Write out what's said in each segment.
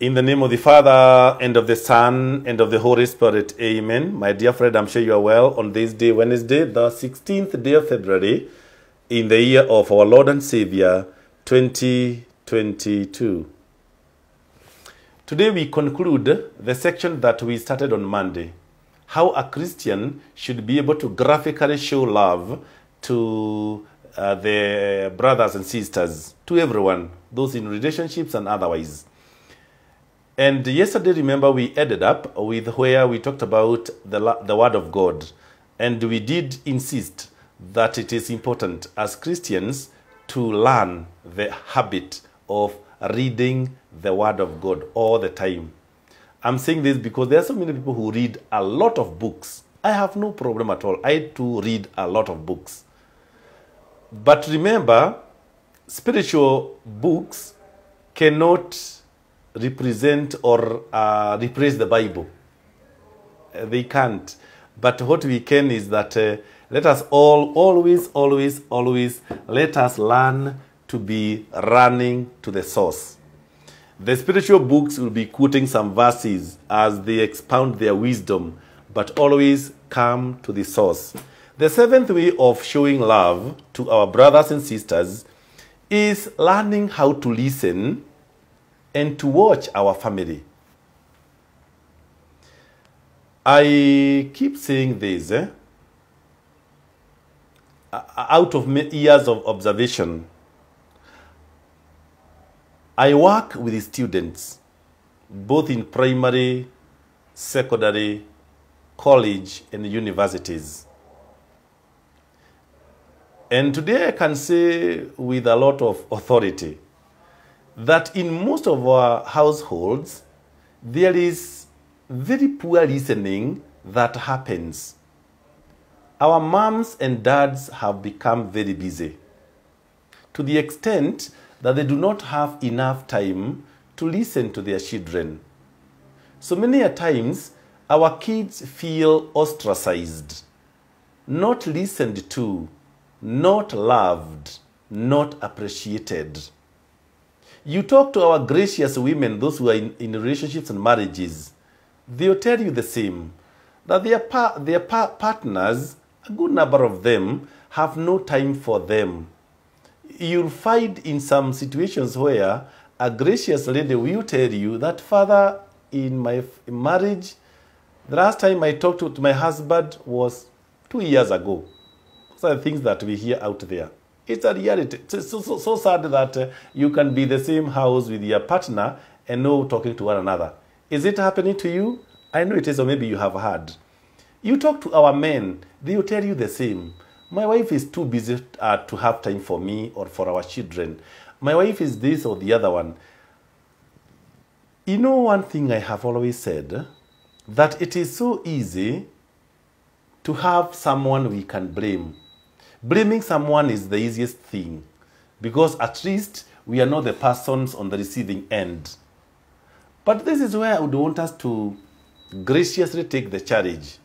In the name of the Father, and of the Son, and of the Holy Spirit, amen. My dear friend, I'm sure you are well on this day, Wednesday, the 16th day of February, in the year of our Lord and Savior, 2022. Today we conclude the section that we started on Monday how a Christian should be able to graphically show love to uh, their brothers and sisters, to everyone, those in relationships and otherwise. And yesterday, remember, we ended up with where we talked about the, the Word of God. And we did insist that it is important as Christians to learn the habit of reading the Word of God all the time. I'm saying this because there are so many people who read a lot of books. I have no problem at all. I too read a lot of books. But remember, spiritual books cannot represent or uh, replace the Bible. Uh, They can't. But what we can is that uh, let us all, always, always, always, let us learn to be running to the source. The spiritual books will be quoting some verses as they expound their wisdom, but always come to the source. The seventh way of showing love to our brothers and sisters is learning how to listen and to watch our family. I keep saying this eh? out of years of observation. I work with students, both in primary, secondary, college, and universities. And today I can say with a lot of authority that in most of our households, there is very poor listening that happens. Our moms and dads have become very busy to the extent that they do not have enough time to listen to their children. So many a times, our kids feel ostracized, not listened to, not loved, not appreciated. You talk to our gracious women, those who are in, in relationships and marriages, they'll tell you the same that their, their pa- partners, a good number of them, have no time for them. You'll find in some situations where a gracious lady will tell you that, Father, in my marriage, the last time I talked to, to my husband was two years ago. Those are the things that we hear out there. It's a reality. It's so, so, so sad that uh, you can be the same house with your partner and no talking to one another. Is it happening to you? I know it is, or maybe you have heard. You talk to our men, they will tell you the same. My wife is too busy uh, to have time for me or for our children. My wife is this or the other one. You know, one thing I have always said that it is so easy to have someone we can blame. Blaming someone is the easiest thing because at least we are not the persons on the receiving end. But this is where I would want us to graciously take the challenge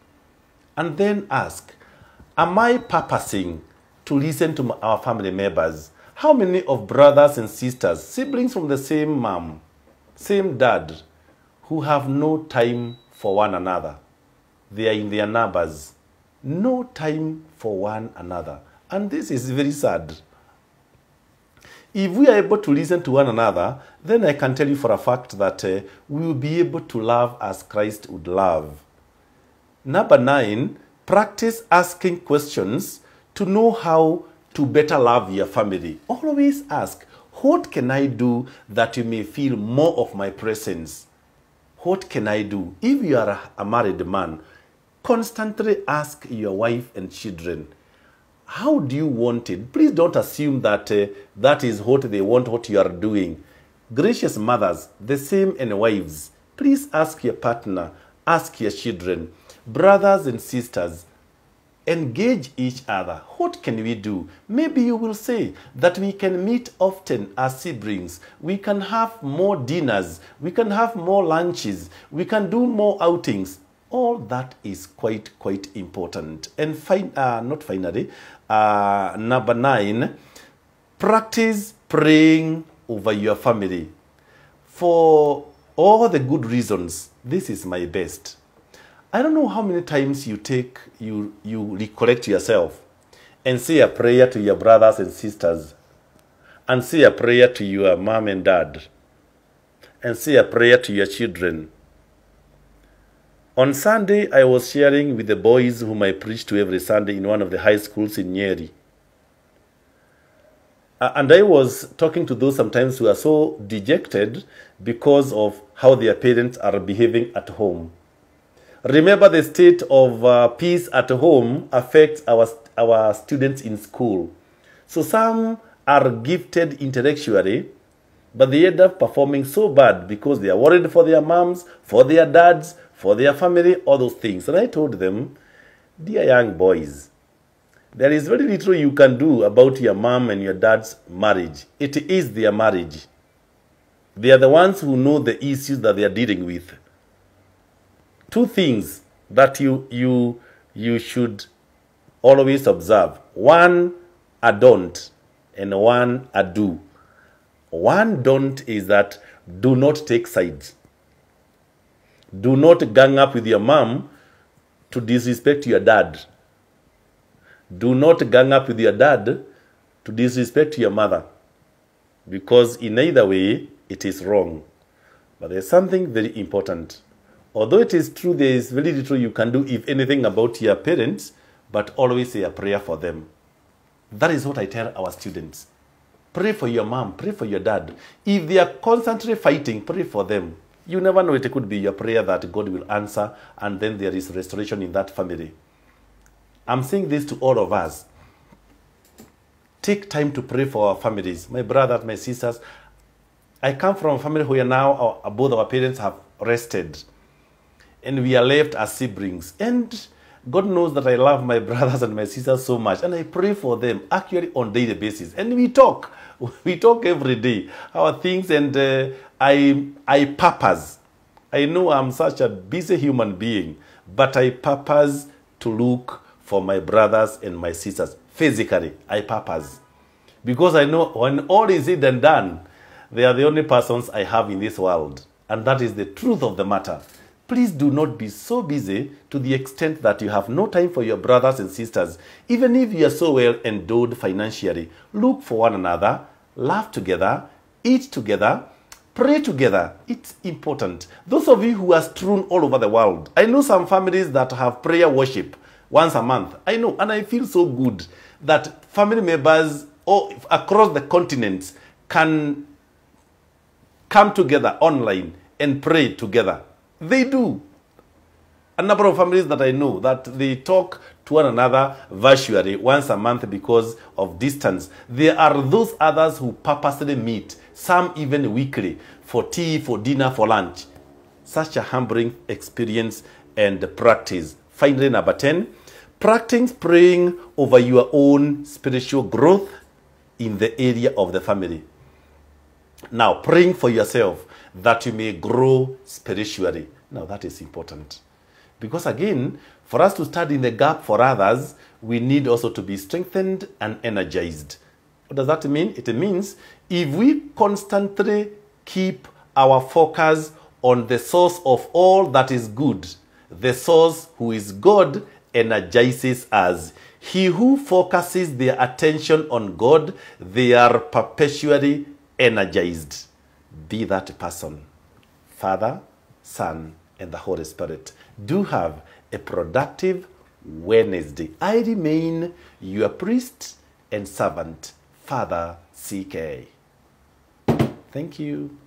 and then ask Am I purposing to listen to our family members? How many of brothers and sisters, siblings from the same mom, same dad, who have no time for one another? They are in their numbers. No time for one another. And this is very sad. If we are able to listen to one another, then I can tell you for a fact that uh, we will be able to love as Christ would love. Number nine, practice asking questions to know how to better love your family. Always ask, What can I do that you may feel more of my presence? What can I do? If you are a- a married man, constantly ask your wife and children, how do you want it? Please don't assume that uh, that is what they want, what you are doing. Gracious mothers, the same and wives, please ask your partner, ask your children, brothers and sisters, engage each other. What can we do? Maybe you will say that we can meet often as siblings. We can have more dinners. We can have more lunches. We can do more outings. All that is quite, quite important. And fin- uh, not finally, uh, number nine, practice praying over your family. For all the good reasons. This is my best. I don't know how many times you take, you, you recollect yourself and say a prayer to your brothers and sisters, and say a prayer to your mom and dad, and say a prayer to your children. On Sunday, I was sharing with the boys whom I preach to every Sunday in one of the high schools in Nyeri. And I was talking to those sometimes who are so dejected because of how their parents are behaving at home. Remember, the state of uh, peace at home affects our, our students in school. So some are gifted intellectually, but they end up performing so bad because they are worried for their moms, for their dads, for their family, all those things. And I told them, dear young boys, there is very little you can do about your mom and your dad's marriage. It is their marriage. They are the ones who know the issues that they are dealing with. Two things that you, you, you should always observe. One, a don't, and one, a do. One don't is that do not take sides. Do not gang up with your mom to disrespect your dad. Do not gang up with your dad to disrespect your mother. Because in either way, it is wrong. But there's something very important. Although it is true there is very little you can do, if anything, about your parents, but always say a prayer for them. That is what I tell our students. Pray for your mom, pray for your dad. If they are constantly fighting, pray for them. You never know, it could be your prayer that God will answer, and then there is restoration in that family. I'm saying this to all of us. Take time to pray for our families. My brothers, my sisters. I come from a family where now both our parents have rested and we are left as siblings. And God knows that I love my brothers and my sisters so much, and I pray for them actually on daily basis. And we talk, we talk every day, our things, and uh, I I purpose. I know I'm such a busy human being, but I purpose to look for my brothers and my sisters physically. I purpose because I know when all is said and done, they are the only persons I have in this world, and that is the truth of the matter. Please do not be so busy to the extent that you have no time for your brothers and sisters. Even if you are so well endowed financially, look for one another, laugh together, eat together, pray together. It's important. Those of you who are strewn all over the world, I know some families that have prayer worship once a month. I know, and I feel so good that family members all across the continents can come together online and pray together. They do. A number of families that I know that they talk to one another virtually once a month because of distance. There are those others who purposely meet, some even weekly, for tea, for dinner, for lunch. Such a humbling experience and practice. Finally, number 10, practice praying over your own spiritual growth in the area of the family. Now, praying for yourself that you may grow spiritually. Now, that is important. Because again, for us to stand in the gap for others, we need also to be strengthened and energized. What does that mean? It means if we constantly keep our focus on the source of all that is good, the source who is God energizes us. He who focuses their attention on God, they are perpetually energized. Be that person. Father, Son, and the Holy Spirit. Do have a productive Wednesday. I remain your priest and servant, Father CK. Thank you.